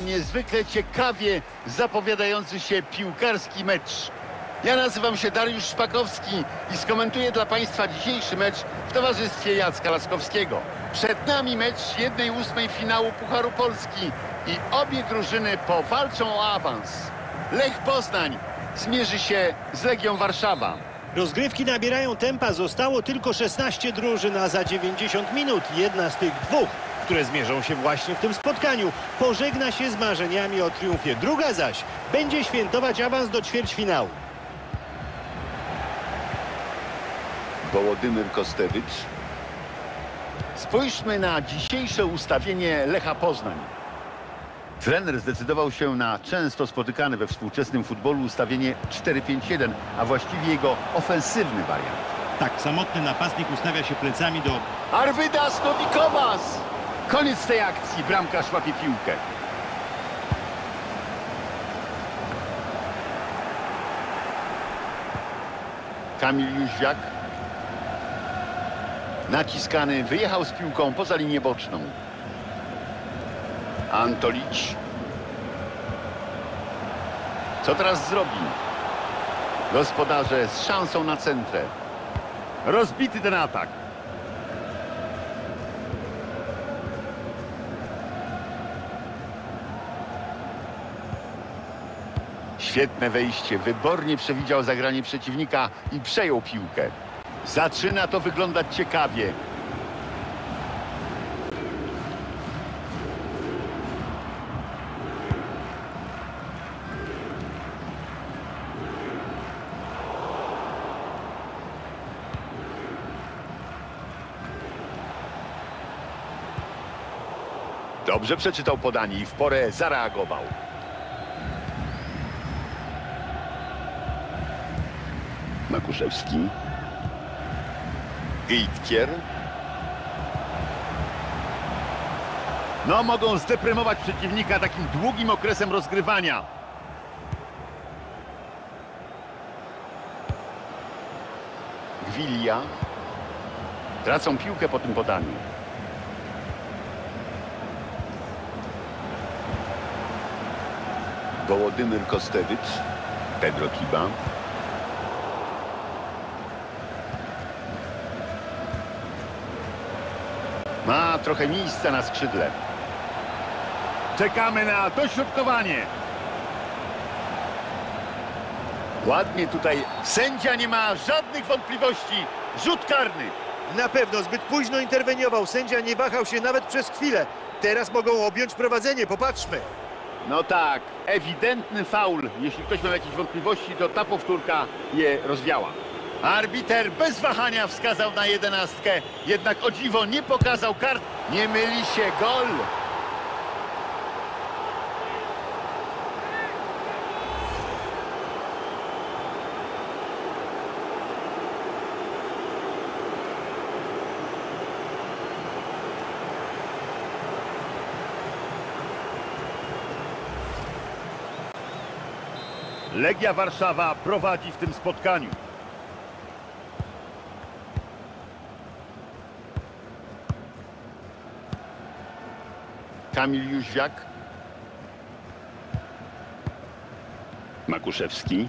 Niezwykle ciekawie zapowiadający się piłkarski mecz. Ja nazywam się Dariusz Szpakowski i skomentuję dla Państwa dzisiejszy mecz w towarzystwie Jacka Laskowskiego. Przed nami mecz jednej ósmej finału Pucharu Polski i obie drużyny powalczą o awans. Lech Poznań zmierzy się z Legią Warszawa. Rozgrywki nabierają tempa, zostało tylko 16 drużyn, a za 90 minut jedna z tych dwóch, które zmierzą się właśnie w tym spotkaniu, pożegna się z marzeniami o triumfie. Druga zaś będzie świętować awans do ćwierćfinału. Wołodymyr Kostewicz. Spójrzmy na dzisiejsze ustawienie Lecha Poznań. Trener zdecydował się na często spotykane we współczesnym futbolu ustawienie 4-5-1, a właściwie jego ofensywny wariant. Tak, samotny napastnik ustawia się plecami do... Arwydas Nowikowas! Koniec tej akcji, bramkarz łapie piłkę. Kamil Jóźwiak. Naciskany, wyjechał z piłką poza linię boczną. Antolić. Co teraz zrobi? Gospodarze z szansą na centrę. Rozbity ten atak. Świetne wejście, wybornie przewidział zagranie przeciwnika i przejął piłkę. Zaczyna to wyglądać ciekawie. Dobrze przeczytał podanie i w porę zareagował. Makuszewski. Gejtkier. No, mogą zdeprymować przeciwnika takim długim okresem rozgrywania. Gwilia. Tracą piłkę po tym podaniu. Wołodymyr Kostewicz. Pedro Kiba. Ma trochę miejsca na skrzydle. Czekamy na dośrodkowanie. Ładnie tutaj. Sędzia nie ma żadnych wątpliwości. Rzut karny. Na pewno zbyt późno interweniował, sędzia nie wahał się nawet przez chwilę. Teraz mogą objąć prowadzenie, popatrzmy. No tak, ewidentny faul. Jeśli ktoś miał jakieś wątpliwości, to ta powtórka je rozwiała. Arbiter bez wahania wskazał na jedenastkę, jednak o dziwo nie pokazał kart. Nie myli się gol. Legia Warszawa prowadzi w tym spotkaniu. Kamil Jóźwiak. Makuszewski.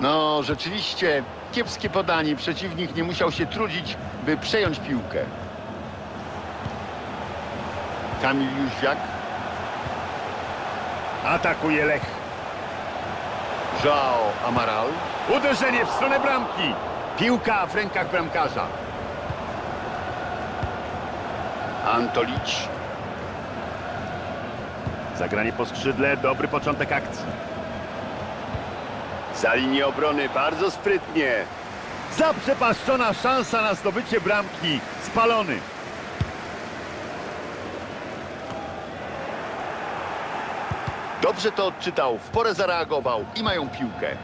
No, rzeczywiście kiepskie podanie. Przeciwnik nie musiał się trudzić, by przejąć piłkę. Kamil Jóźwiak. Atakuje Lech. Joao Amaral. Uderzenie w stronę bramki. Piłka w rękach bramkarza. Antolić. Zagranie po skrzydle. Dobry początek akcji. Za linię obrony bardzo sprytnie. Zaprzepaszczona szansa na zdobycie bramki. Spalony. Dobrze to odczytał, w porę zareagował i mają piłkę.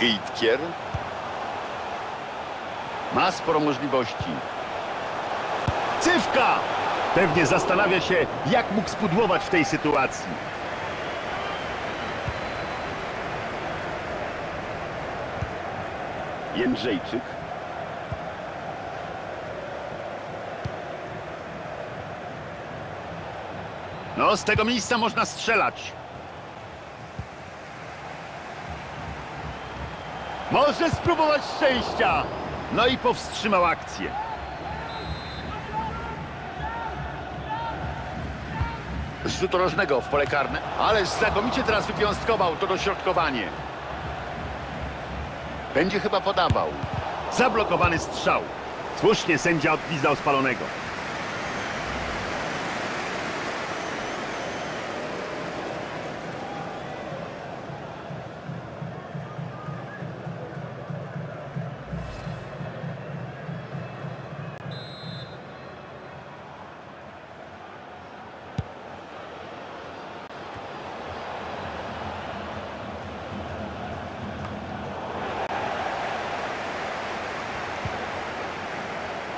Gitkier. Ma sporo możliwości. Cywka! Pewnie zastanawia się, jak mógł spudłować w tej sytuacji. Jędrzejczyk. No, z tego miejsca można strzelać. Może spróbować szczęścia. No i powstrzymał akcję. Z rzutu rożnego w pole karne. Ależ znakomicie teraz wypiąstkował to dośrodkowanie. Będzie chyba podawał. Zablokowany strzał. Słusznie sędzia odgwizdał spalonego.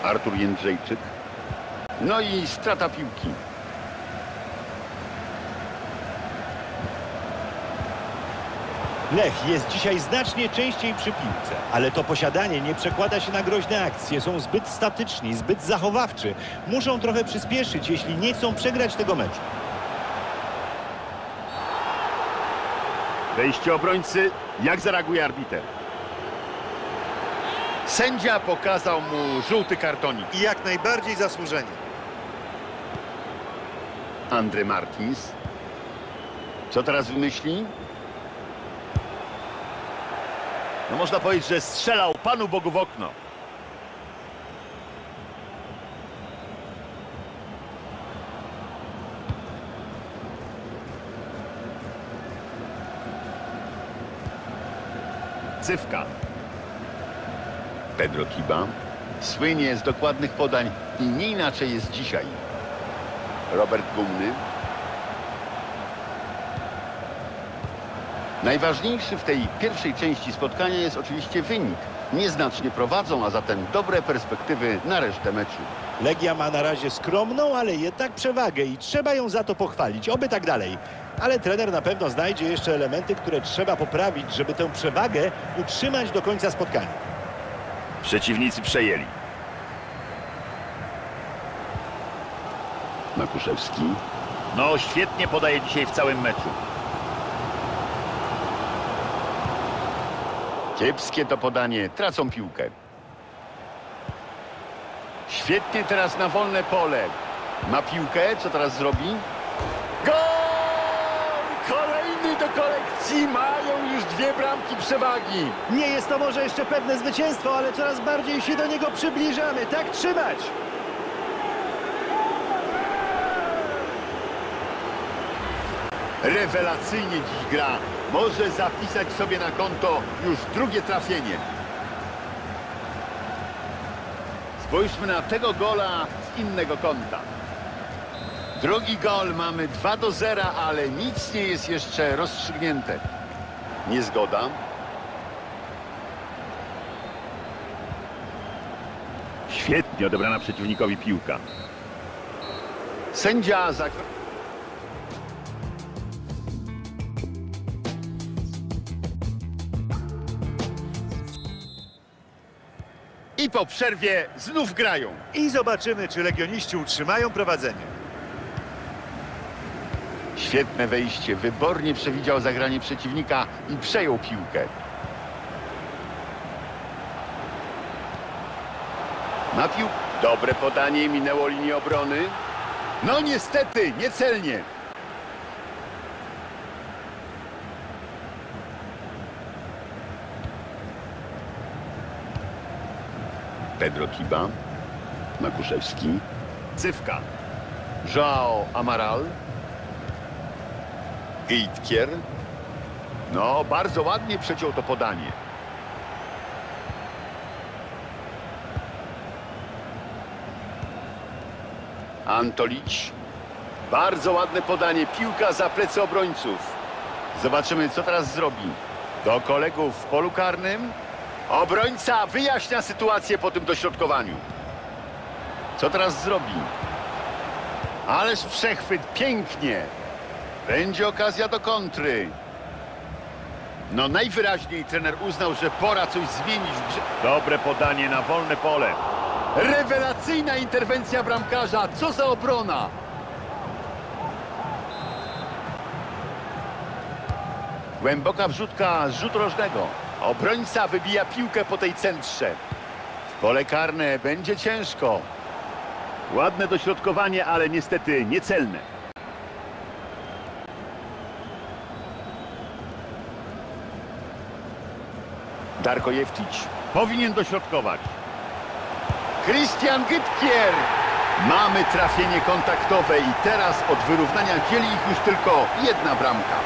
Artur Jędrzejczyk. No i strata piłki. Lech jest dzisiaj znacznie częściej przy piłce, ale to posiadanie nie przekłada się na groźne akcje. Są zbyt statyczni, zbyt zachowawczy. Muszą trochę przyspieszyć, jeśli nie chcą przegrać tego meczu. Wejście obrońcy. Jak zareaguje arbiter? Sędzia pokazał mu żółty kartonik. I jak najbardziej zasłużenie. Andry Martins. Co teraz wymyśli? No można powiedzieć, że strzelał Panu Bogu w okno. Cywka. Pedro Kiba. Słynie z dokładnych podań i nie inaczej jest dzisiaj. Robert Gumny. Najważniejszy w tej pierwszej części spotkania jest oczywiście wynik. Nieznacznie prowadzą, a zatem dobre perspektywy na resztę meczu. Legia ma na razie skromną, ale jednak przewagę i trzeba ją za to pochwalić. Oby tak dalej. Ale trener na pewno znajdzie jeszcze elementy, które trzeba poprawić, żeby tę przewagę utrzymać do końca spotkania. Przeciwnicy przejęli. Makuszewski. No, świetnie podaje dzisiaj w całym meczu. Kiepskie to podanie, tracą piłkę. Świetnie teraz na wolne pole. Ma piłkę, co teraz zrobi? Gol! Kolejny do kolekcji, mają już dwie bramki przewagi. Nie jest to może jeszcze pewne zwycięstwo, ale coraz bardziej się do niego przybliżamy. Tak trzymać! Rewelacyjnie dziś gra. Może zapisać sobie na konto już drugie trafienie. Spójrzmy na tego gola z innego kąta. Drugi gol mamy 2 do 0, ale nic nie jest jeszcze rozstrzygnięte. Niezgoda. Świetnie odebrana przeciwnikowi piłka. Sędzia za... I po przerwie znów grają. I zobaczymy, czy legioniści utrzymają prowadzenie. Świetne wejście, wybornie przewidział zagranie przeciwnika i przejął piłkę. Na pił... Dobre podanie, minęło linię obrony. No niestety, niecelnie. Pedro Kiba, Makuszewski, Cywka, Joao Amaral, Gejtkier. No, bardzo ładnie przeciął to podanie. Antolić. Bardzo ładne podanie. Piłka za plecy obrońców. Zobaczymy, co teraz zrobi. Do kolegów w polu karnym. Obrońca wyjaśnia sytuację po tym dośrodkowaniu. Co teraz zrobi? Ależ przechwyt, pięknie. Będzie okazja do kontry. No najwyraźniej trener uznał, że pora coś zmienić w grze. Dobre podanie na wolne pole. Rewelacyjna interwencja bramkarza. Co za obrona! Głęboka wrzutka z rzutu rożnego. Obrońca wybija piłkę po tej centrze. W pole karne będzie ciężko. Ładne dośrodkowanie, ale niestety niecelne. Darko Jewcić. Powinien dośrodkować. Christian Gytkier. Mamy trafienie kontaktowe i teraz od wyrównania dzieli ich już tylko jedna bramka.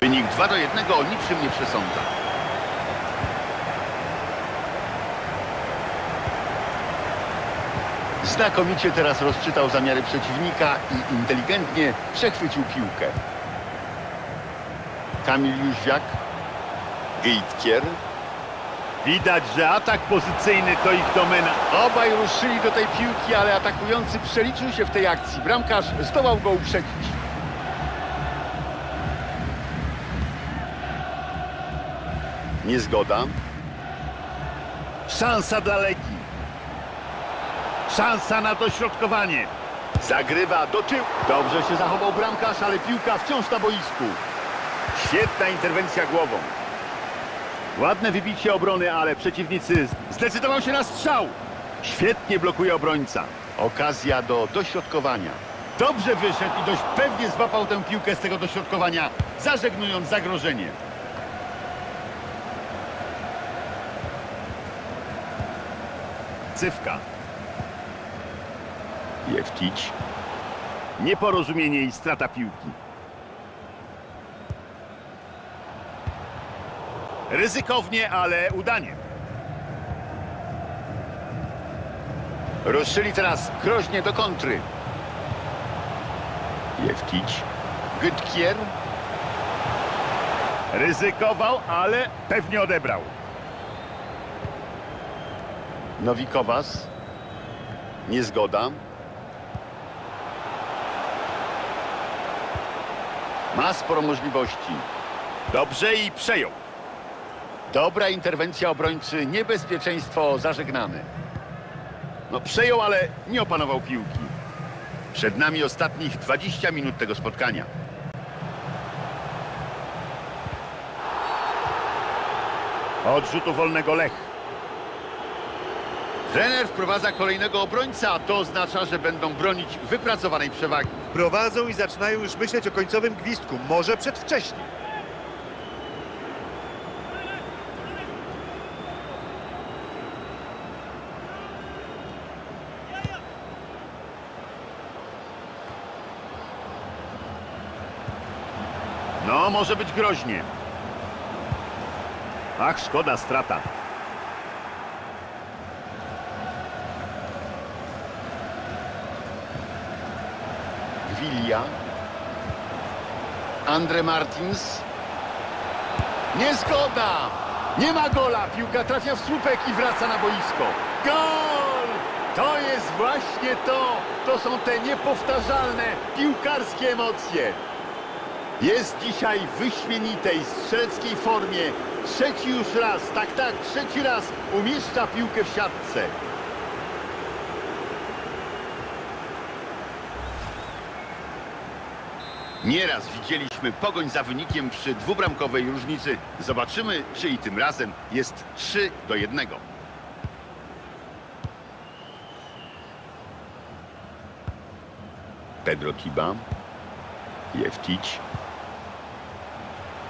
Wynik 2 do 1 o niczym nie przesądza. Znakomicie teraz rozczytał zamiary przeciwnika i inteligentnie przechwycił piłkę. Kamil Jóźwiak, Gejtkier. Widać, że atak pozycyjny to ich domena. Obaj ruszyli do tej piłki, ale atakujący przeliczył się w tej akcji. Bramkarz zdołał go uprzedzić. Niezgoda. Szansa dla Legii. Szansa na dośrodkowanie. Zagrywa do tyłu. Dobrze się zachował bramkarz, ale piłka wciąż na boisku. Świetna interwencja głową. Ładne wybicie obrony, ale przeciwnicy zdecydował się na strzał. Świetnie blokuje obrońca. Okazja do dośrodkowania. Dobrze wyszedł i dość pewnie złapał tę piłkę z tego dośrodkowania, zażegnując zagrożenie. Cywka. Jewcić. Nieporozumienie i strata piłki. Ryzykownie, ale udanie. Ruszyli teraz groźnie do kontry. Jewcić. Gytkier. Ryzykował, ale pewnie odebrał. Nowikowas. Niezgoda. Ma sporo możliwości. Dobrze i przejął. Dobra interwencja obrońcy, niebezpieczeństwo zażegnane. No przejął, ale nie opanował piłki. Przed nami ostatnich 20 minut tego spotkania. Od rzutu wolnego Lech. Trener wprowadza kolejnego obrońca, a to oznacza, że będą bronić wypracowanej przewagi. Prowadzą i zaczynają już myśleć o końcowym gwizdku. Może przedwcześnie. No, może być groźnie. Ach, szkoda, strata. Gwilia. Andre Martins. Niezgoda! Nie ma gola! Piłka trafia w słupek i wraca na boisko. Gol! To jest właśnie to! To są te niepowtarzalne piłkarskie emocje. Jest dzisiaj w wyśmienitej strzeleckiej formie. Trzeci już raz, tak, tak, trzeci raz umieszcza piłkę w siatce. Nieraz widzieliśmy pogoń za wynikiem przy dwubramkowej różnicy. Zobaczymy, czy i tym razem jest 3 do 1. Pedro Kiba. Jewcić.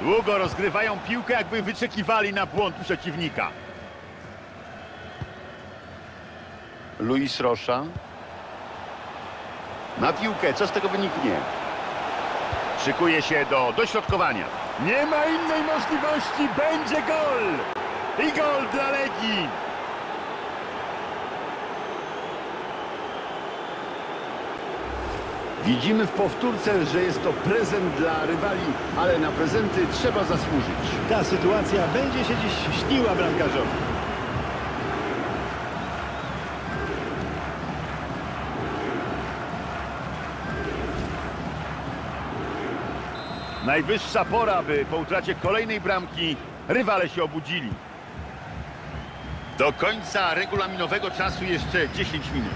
Długo rozgrywają piłkę, jakby wyczekiwali na błąd przeciwnika. Luis Rosza. Na piłkę, co z tego wyniknie? Szykuje się do dośrodkowania. Nie ma innej możliwości, będzie gol! I gol dla Legii! Widzimy w powtórce, że jest to prezent dla rywali, ale na prezenty trzeba zasłużyć. Ta sytuacja będzie się dziś śniła bramkarzowi. Najwyższa pora, by po utracie kolejnej bramki rywale się obudzili. Do końca regulaminowego czasu jeszcze 10 minut.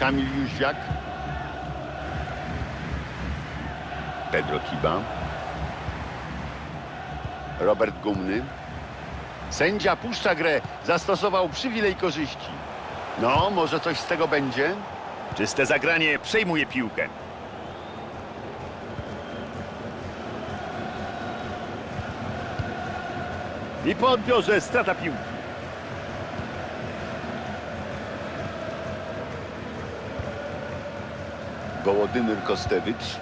Kamil Jóźwiak. Pedro Kiba. Robert Gumny. Sędzia puszcza grę. Zastosował przywilej korzyści. No, może coś z tego będzie? Czyste zagranie przejmuje piłkę. I po odbiorze strata piłki. Wołodymyr Kostewicz.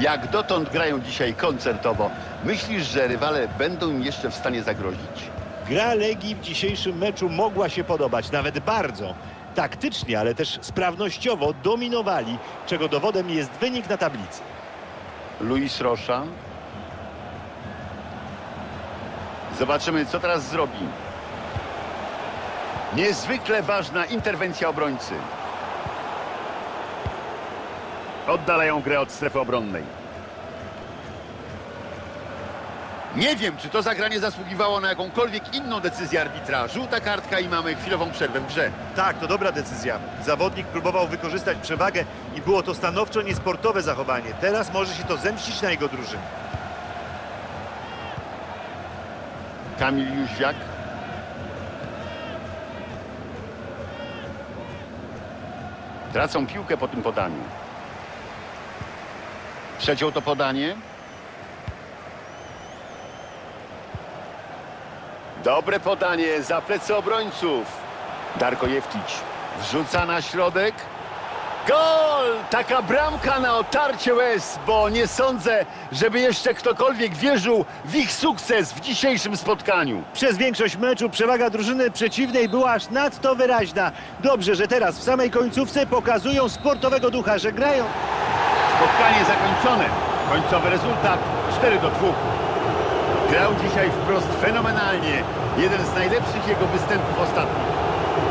Jak dotąd grają dzisiaj koncertowo. Myślisz, że rywale będą im jeszcze w stanie zagrozić? Gra Legii w dzisiejszym meczu mogła się podobać, nawet bardzo. Taktycznie, ale też sprawnościowo dominowali, czego dowodem jest wynik na tablicy. Luis Rosza. Zobaczymy, co teraz zrobi. Niezwykle ważna interwencja obrońcy. Oddalają grę od strefy obronnej. Nie wiem, czy to zagranie zasługiwało na jakąkolwiek inną decyzję arbitra. Żółta kartka i mamy chwilową przerwę w grze. Tak, to dobra decyzja. Zawodnik próbował wykorzystać przewagę i było to stanowczo niesportowe zachowanie. Teraz może się to zemścić na jego drużynie. Kamil Jóźwiak. Tracą piłkę po tym podaniu. Przeciął to podanie. Dobre podanie za plecy obrońców. Darko Jewtić wrzuca na środek. Gol! Taka bramka na otarcie łez, bo nie sądzę, żeby jeszcze ktokolwiek wierzył w ich sukces w dzisiejszym spotkaniu. Przez większość meczu przewaga drużyny przeciwnej była aż nadto wyraźna. Dobrze, że teraz w samej końcówce pokazują sportowego ducha, że grają Spotkanie zakończone. Końcowy rezultat 4 do 2. Grał dzisiaj wprost fenomenalnie. Jeden z najlepszych jego występów ostatnich.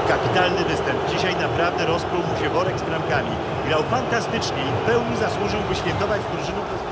Kapitalny występ. Dzisiaj naprawdę rozpruł mu się worek z bramkami. Grał fantastycznie i w pełni zasłużył, by świętować z drużyną.